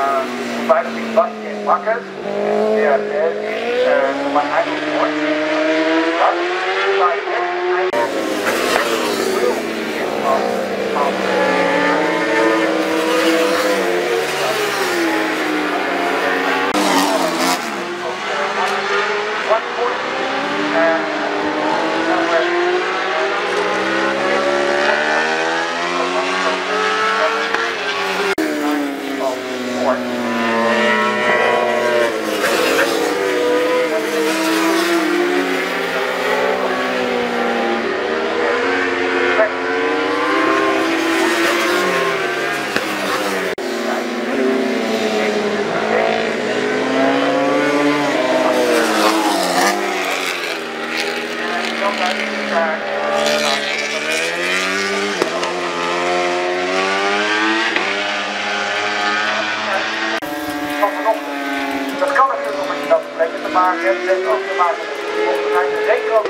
zum Beispiel Bosnien Wackes, der belgisch äh, Nummer 41 hat bei jetzt eine Berührung gegeben. One foot and Dat kan natuurlijk nog met je dat te maken hebben. Het heeft ook te maken met de zeker